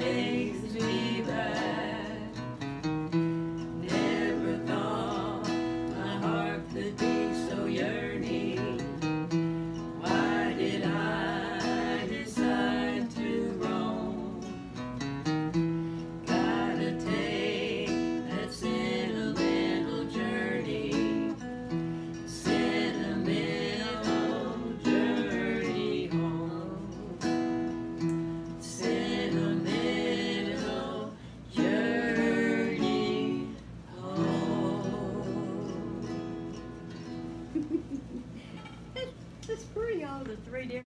takes me It's pretty all the three different.